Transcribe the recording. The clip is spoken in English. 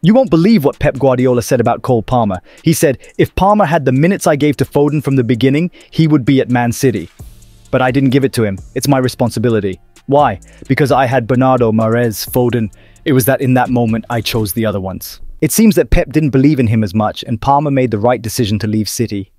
You won't believe what Pep Guardiola said about Cole Palmer. He said, if Palmer had the minutes I gave to Foden from the beginning, he would be at Man City. But I didn't give it to him. It's my responsibility. Why? Because I had Bernardo, Mahrez, Foden. It was that in that moment I chose the other ones. It seems that Pep didn't believe in him as much, and Palmer made the right decision to leave City.